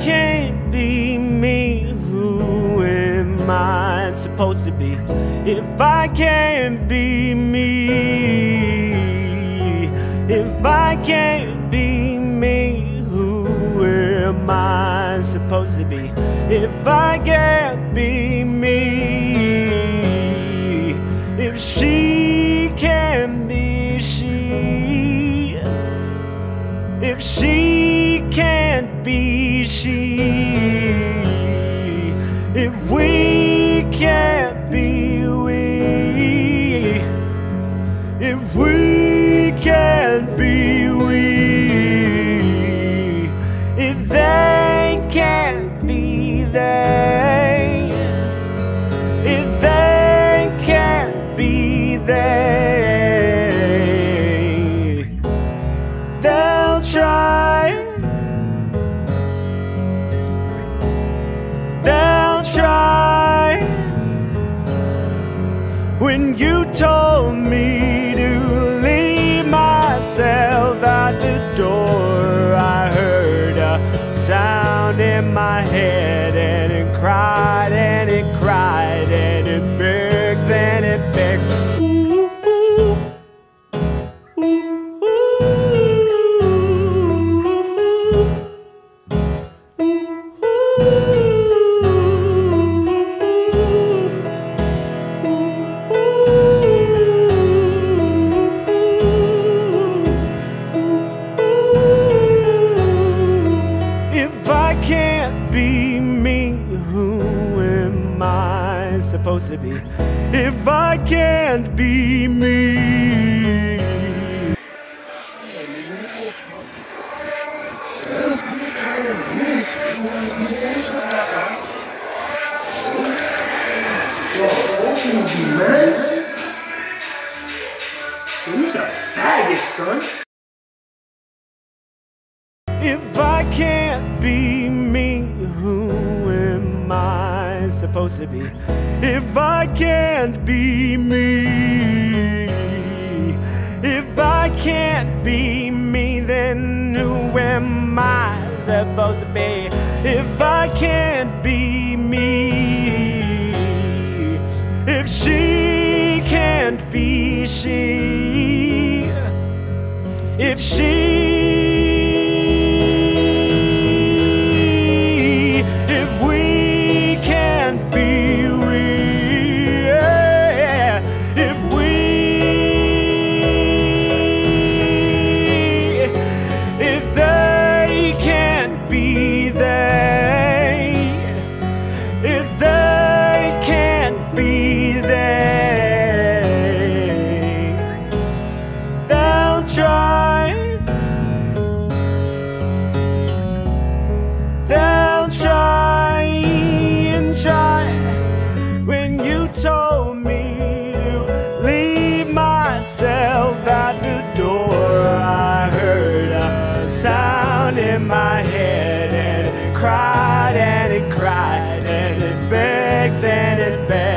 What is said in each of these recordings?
Can't be me, who am I supposed to be? If I can't be me, if I can't be me, who am I supposed to be? If I can't be me, if she can be she, if she can't be they'll try. They'll try. When you told me supposed to be? If I can't be me. Man. You's a faggot, son. If I can't be me, who am I supposed to be? If I can't be me, if I can't be me, then who am I supposed to be? If I can't be me, she can't be she, if she, myself at the door, I heard a sound in my head and it cried and it cried and it begs and it begs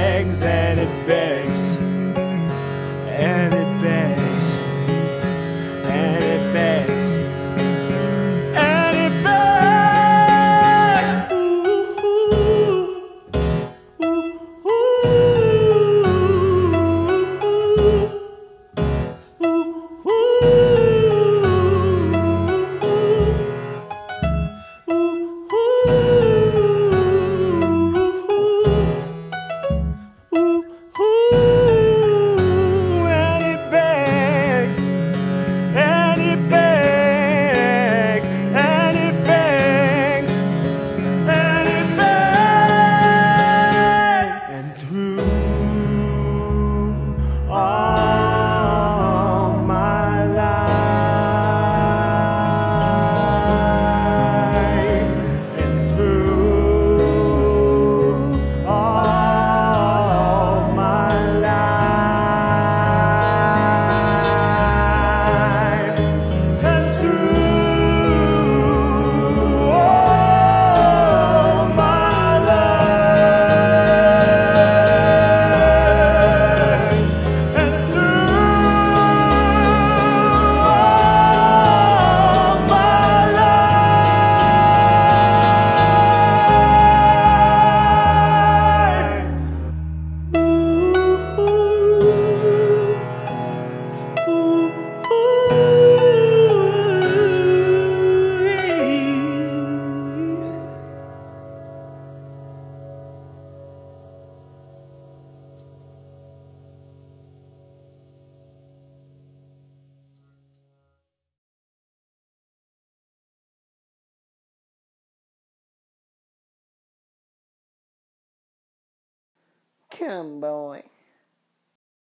Come, boy.